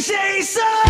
say so.